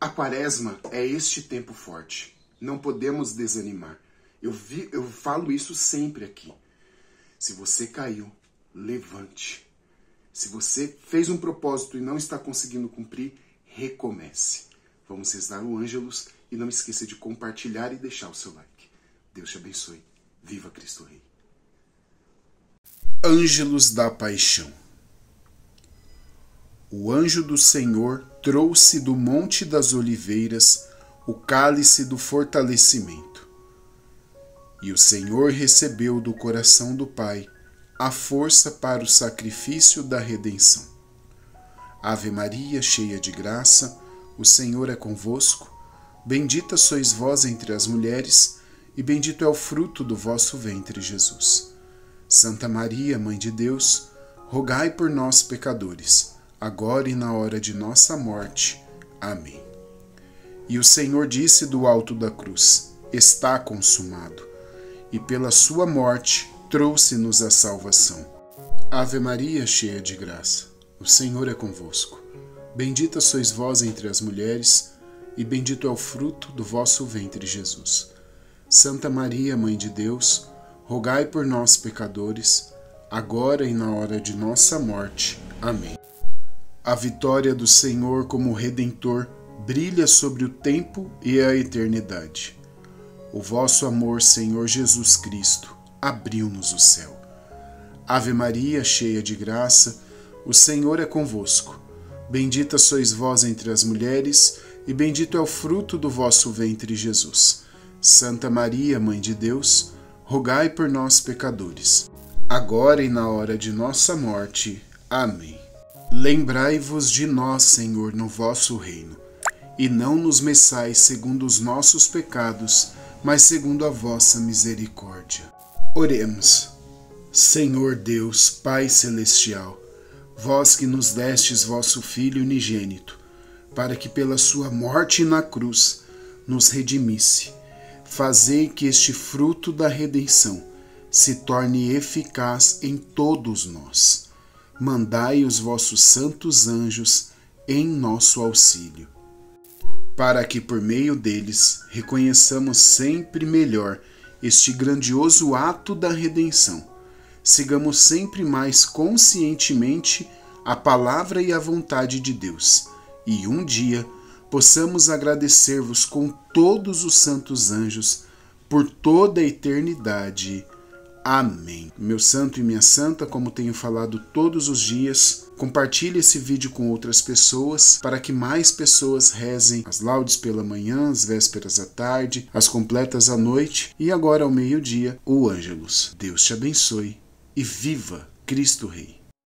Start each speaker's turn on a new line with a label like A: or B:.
A: A quaresma é este tempo forte. Não podemos desanimar. Eu, vi, eu falo isso sempre aqui. Se você caiu, levante. Se você fez um propósito e não está conseguindo cumprir, recomece. Vamos rezar o Ângelus e não esqueça de compartilhar e deixar o seu like. Deus te abençoe. Viva Cristo Rei. Ângelus da Paixão. O anjo do Senhor trouxe do Monte das Oliveiras o cálice do fortalecimento. E o Senhor recebeu do coração do Pai a força para o sacrifício da redenção. Ave Maria, cheia de graça, o Senhor é convosco. Bendita sois vós entre as mulheres, e bendito é o fruto do vosso ventre, Jesus. Santa Maria, Mãe de Deus, rogai por nós, pecadores, agora e na hora de nossa morte. Amém. E o Senhor disse do alto da cruz: Está consumado. E pela sua morte trouxe-nos a salvação. Ave Maria, cheia de graça, o Senhor é convosco. Bendita sois vós entre as mulheres, e bendito é o fruto do vosso ventre, Jesus. Santa Maria, Mãe de Deus, rogai por nós, pecadores, agora e na hora de nossa morte. Amém. A vitória do Senhor como Redentor brilha sobre o tempo e a eternidade. O vosso amor, Senhor Jesus Cristo, abriu-nos o céu. Ave Maria, cheia de graça, o Senhor é convosco. Bendita sois vós entre as mulheres, e bendito é o fruto do vosso ventre, Jesus. Santa Maria, Mãe de Deus, rogai por nós, pecadores, agora e na hora de nossa morte. Amém. Lembrai-vos de nós, Senhor, no vosso reino, e não nos meçais segundo os nossos pecados, mas segundo a vossa misericórdia. Oremos. Senhor Deus, Pai Celestial, vós que nos destes vosso Filho unigênito, para que pela sua morte na cruz nos redimisse, fazei que este fruto da redenção se torne eficaz em todos nós. Mandai os vossos santos anjos em nosso auxílio, para que por meio deles reconheçamos sempre melhor este grandioso ato da redenção. Sigamos sempre mais conscientemente a palavra e a vontade de Deus, e um dia possamos agradecer-vos com todos os santos anjos por toda a eternidade. Amém. Meu santo e minha santa, como tenho falado todos os dias, compartilhe esse vídeo com outras pessoas para que mais pessoas rezem as laudes pela manhã, as vésperas à tarde, as completas à noite e agora ao meio-dia o Ângelus. Deus te abençoe e viva Cristo Rei.